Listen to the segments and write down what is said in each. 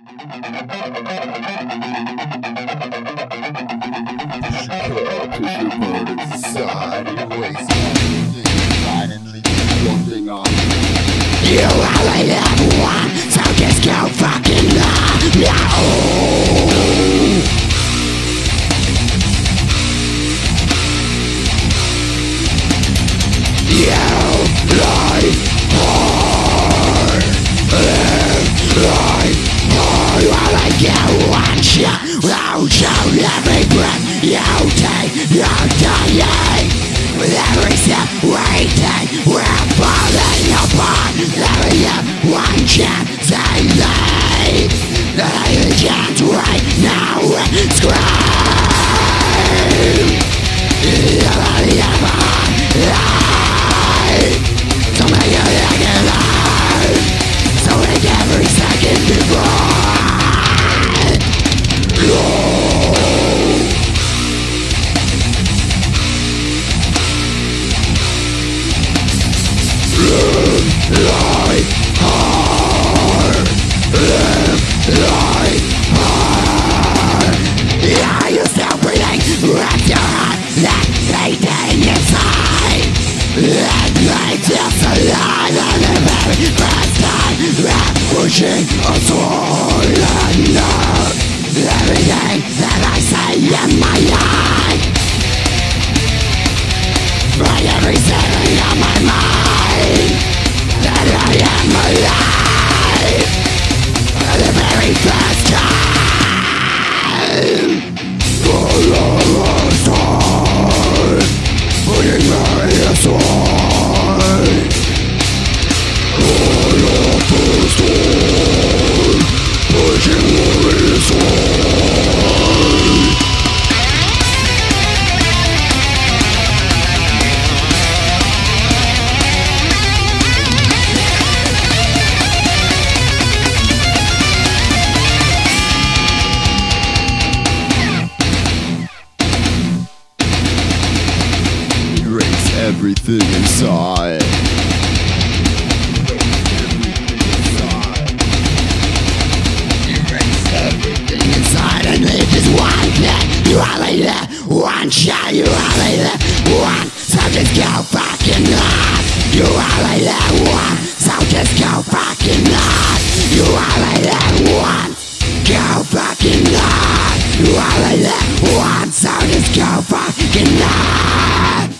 You only live once, so just go fucking now. You live hard, live while I get one shot. Out of every breath you take, you're dying. With every step we take, we're falling apart. Time That pushing us everything inside. Everything inside and leave is one You only live one shot You only live one So just go fucking nuts You only live one So just go fucking nuts You only live one Go fucking nuts You only live one So just go fucking nuts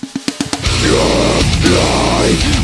life